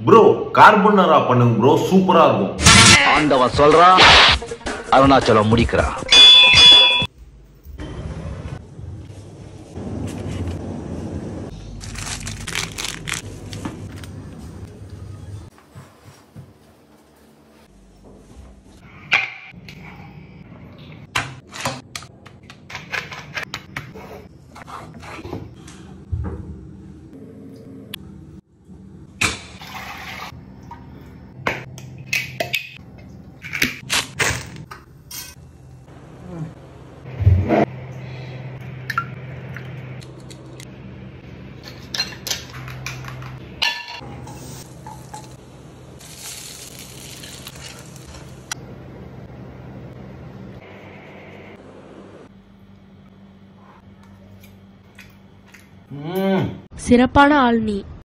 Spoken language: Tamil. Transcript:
ப்ரோ கார்பனரா பண்ணுங்க ப்ரோ சூப்பரா இருக்கும். ஆண்டவன் சொல்றா அருணாச்சலம் முடிக்கிறா. ம் சிறப்பான ஆள் நீ